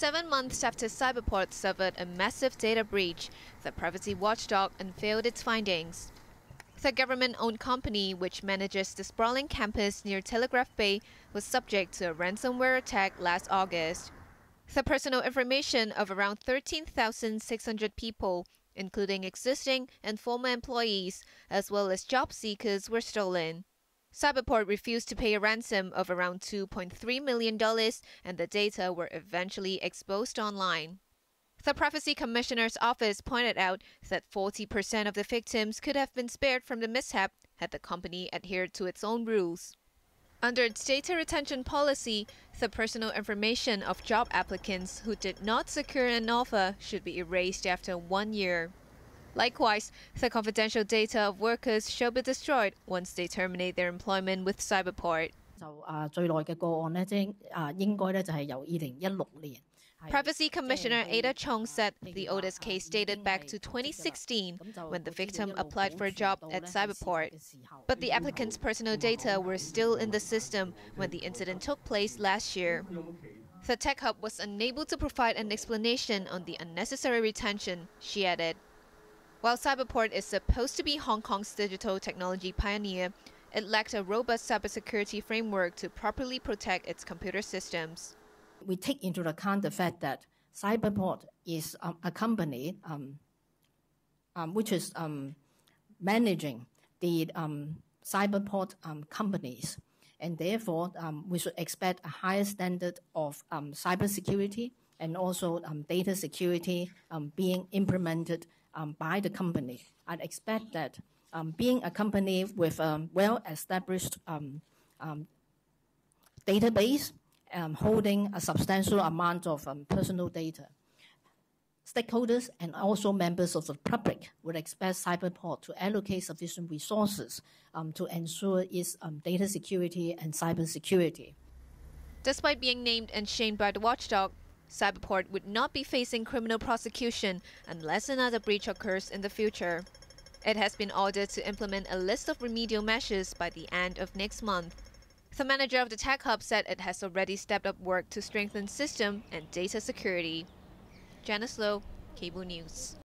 seven months after Cyberport suffered a massive data breach, the privacy watchdog unveiled its findings. The government owned company, which manages the sprawling campus near Telegraph Bay, was subject to a ransomware attack last August. The personal information of around 13,600 people, including existing and former employees, as well as job seekers, were stolen. Cyberport refused to pay a ransom of around $2.3 million, and the data were eventually exposed online. The Privacy Commissioner's office pointed out that 40% of the victims could have been spared from the mishap had the company adhered to its own rules. Under its data retention policy, the personal information of job applicants who did not secure an offer should be erased after one year. Likewise, the confidential data of workers shall be destroyed once they terminate their employment with Cyberport. Privacy Commissioner Ada Chung said the oldest case dated back to 2016 when the victim applied for a job at Cyberport. But the applicant's personal data were still in the system when the incident took place last year. The Tech Hub was unable to provide an explanation on the unnecessary retention, she added. While Cyberport is supposed to be Hong Kong's digital technology pioneer, it lacked a robust cybersecurity framework to properly protect its computer systems. We take into account the fact that Cyberport is um, a company um, um, which is um, managing the um, Cyberport um, companies, and therefore we should expect a higher standard of cybersecurity and also data security being implemented um, by the company. I'd expect that um, being a company with a well-established um, um, database um, holding a substantial amount of personal data, stakeholders and also members of the public would expect Cyberport to allocate sufficient resources to ensure its data security and cybersecurity. Despite being named and shamed by the watchdog, Cyberport would not be facing criminal prosecution unless another breach occurs in the future. It has been ordered to implement a list of remedial measures by the end of next month. The manager of the Tech Hub said it has already stepped up work to strengthen system and data security. Janice Low, Cable News.